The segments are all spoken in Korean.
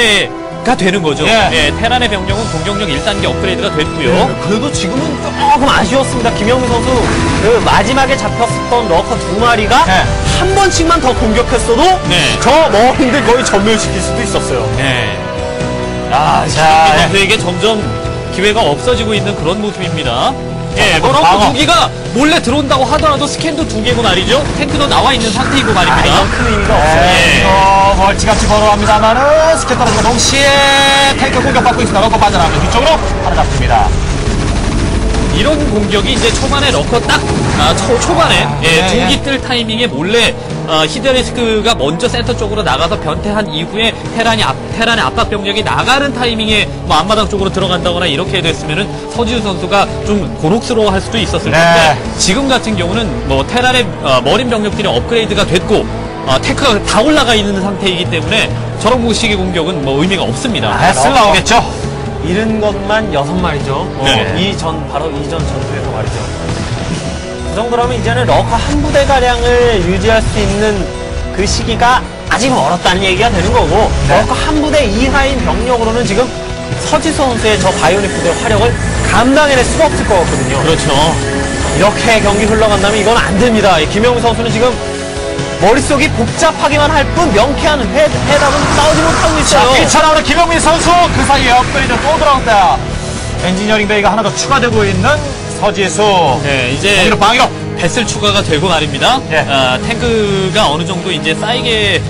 플레이가 되는 거죠. 예. 예, 테란의 병력은 공격력 1단계 업그레이드가 됐고요. 네, 그래도 지금은 조금 아쉬웠습니다. 김영민 선수 그 마지막에 잡혔었던 lurker 두 마리가 네. 한 번씩만 더 공격했어도 네. 저 marine들 거의 전멸시킬 수도 있었어요. 네. 아, 자, 자, 선수에게 점점 기회가 없어지고 있는 그런 모습입니다. 예, 뭐 방어. 럼프 두 기가 몰래 들어온다고 하더라도 스캔도 두 개고 말이죠. 탱크도 나와 있는 상태이고 아, 말입니다. 큰 의미가 없어요. 예. 어, 멀찌감치 걸어갑니다만은 스캔 떨어지고 동시에 탱크 공격받고 있습니다. lurker 빠져나가면 뒤쪽으로 하나 잡힙니다. 이런 공격이 이제 초반에 lurker 딱, 아, 초, 초반에, 예, 예, 두 예. 기뜰 타이밍에 몰래, 어, hydralisk가 먼저 센터 쪽으로 나가서 변태한 이후에 테란이 앞, 테란의 압박 병력이 나가는 타이밍에 뭐 앞마당 쪽으로 들어간다거나 이렇게 됐으면은 서지수 선수가 좀 곤혹스러워 할 수도 있었을 네. 텐데, 지금 같은 경우는 뭐 테란의 어, marine 병력들이 업그레이드가 됐고, 어, tech가 다 올라가 있는 상태이기 때문에 저런 방식의 공격은 뭐 의미가 없습니다. vessel 나오겠죠? 잃은 것만 여섯 마리죠. 네. 이 전, 바로 이전 전투에서 말이죠. 그 정도라면 이제는 lurker 한 부대 가량을 유지할 수 있는 그 시기가 아직 멀었다는 얘기가 되는 거고, 네. lurker 한 부대 이하인 병력으로는 지금 서지수 선수의 저 bionic 부대의 화력을 감당해낼 수가 없을 것 같거든요. 그렇죠. 이렇게 경기 흘러간다면 이건 안 됩니다. 이 김영민 선수는 지금 머릿속이 복잡하기만 할 뿐 명쾌한 해, 해답은 싸우지 못하고 자, 있어요. 뛰쳐나오는 김영민 선수 그 사이에 업그레이드 또 들어온다. 엔지니어링 베이가 하나 더 추가되고 있는 서지수. 네, 이제. 방위로 방위로. 배슬 추가가 되고 말입니다. 예. 아, 탱크가 어느 정도 이제 쌓이게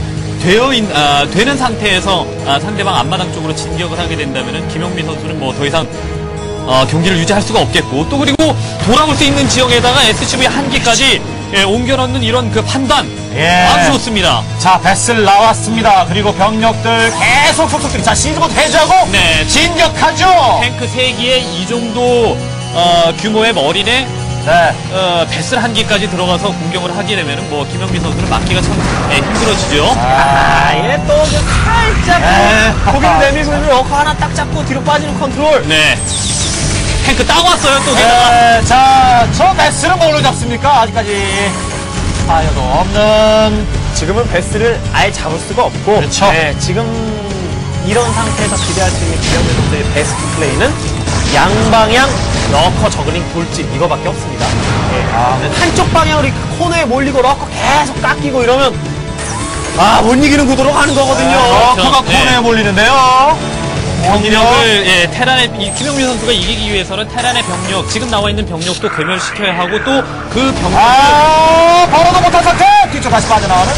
되어 있, 아, 되는 상태에서 아, 상대방 앞마당 쪽으로 진격을 하게 된다면은 김영민 선수는 뭐 더 이상 어, 경기를 유지할 수가 없겠고 또 그리고 돌아올 수 있는 지역에다가 SCV 한 기까지 예, 옮겨 넣는 이런 그 판단 예. 아주 좋습니다. 자, vessel 나왔습니다. 그리고 병력들 계속 속속들이 자, siege mode 해제하고 네. 진격하죠. 탱크 3기에 이 정도 어, 규모의 marine에 네. 어, vessel 한 기까지 들어가서 공격을 하게 되면은 뭐 김영민 선수는 막기가 참 예, 힘들어지죠. 아, 얘 또, 그 살짝, 에. 고개를 내밀고 하나 딱 잡고 뒤로 빠지는 컨트롤. 네. 탱크 따왔어요, 또 게다가. 네, 자, 저 vessel은 뭘로 잡습니까? 아직까지 파이어도 없는. 지금은 vessel을 아예 잡을 수가 없고. 그렇죠. 네, 지금 이런 상태에서 기대할 수 있는 김영민 선수의 베스트 플레이는 양방향 lurker zergling 돌진 이거밖에 없습니다. 예. 아, 네. 한쪽 방향으로 코너에 몰리고 lurker 계속 깎이고 이러면 아, 못 이기는 구도로 가는 거거든요. 러커가 네. 코너에 몰리는데요. 병력을, 예, 테란의, 이 김영민 선수가 이기기 위해서는 테란의 병력, 지금 나와 있는 병력도 괴멸시켜야 하고 또 그 병력을. 아, 벌어도 못한 상태! 뒤쪽 다시 빠져나가는.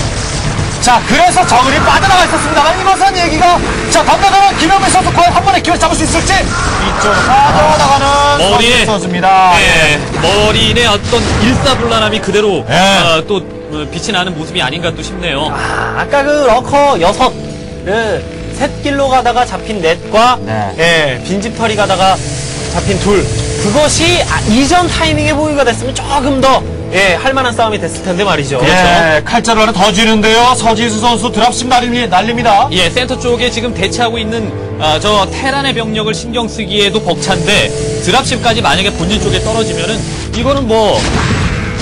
자, 그래서 정은이 빠져나가 있었습니다만 이것은 얘기가, 자, 덤벼드는 김영민 선수 과연 한 번에 기회 잡을 수 있을지? 이쪽으로 빠져나가는 머리에. 선수입니다. 예, 머리의 어떤 일사불란함이 그대로, 예. 어, 또, 어, 빛이 나는 모습이 아닌가 또 싶네요. 아, 아까 그 러커 여섯, 그, 셋길로 가다가 잡힌 넷과, 네. 예, 빈집털이 가다가 잡힌 둘. 그것이 아, 이전 타이밍에 보기가 됐으면 조금 더, 예, 할만한 싸움이 됐을 텐데 말이죠. 예, 칼자루 하나 더 쥐는데요. 서지수 선수 dropship 날립니- 날립니다. 예, 센터 쪽에 지금 대치하고 있는 아, 저 Terran의 병력을 신경 쓰기에도 벅찬데 dropship까지 만약에 본진 쪽에 떨어지면은 이거는 뭐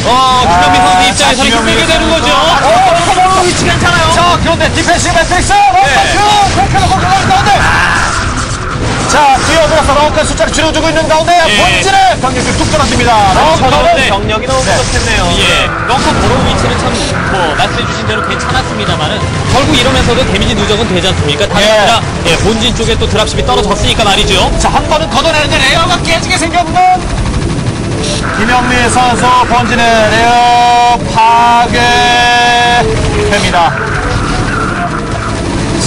어, 김영미 아, 선수 자, 김영미 힘들게 되는. 거죠. 아, 어, 서버 위치 괜찮아요. 자, 그런데 Defensive Matrix! Lurkers! 탱크가 공격하는 가운데! 자, 뛰어들어서 런커 숫자를 줄여주고 있는 가운데 예. 본진에 병력이 뚝 떨어집니다. Lurker는 병력이 너무 부족했네요. 예, Lurker burrow 위치는 참 뭐 말씀해주신 대로 괜찮았습니다만은 결국 이러면서도 damage 누적은 되지 않습니까? 다른 예. 아니라 예, 본진 쪽에 또 dropship이 떨어졌으니까 말이죠. 자, 한 번은 걷어내는데 Lair가 깨지게 생겼는 김영미 선수 본진의 Lair 파괴됩니다.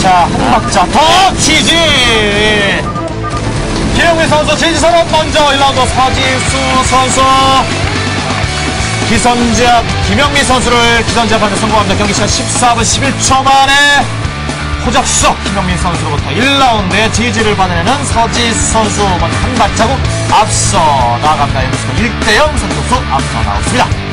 자, 한 박자 더 치지! 김영미 선수 지지선언 먼저 1라운드 서지수 선수 기선제압 김영미 선수를 기선제압하는 데 성공합니다. 경기 시간 14분 11초 만에 호적수석 김영민 선수로부터 1라운드에 지지를 받아내는 서지수 선수 먼저 한 발자국 앞서 나갑니다. 여기서 1대0 선수 앞서 나왔습니다.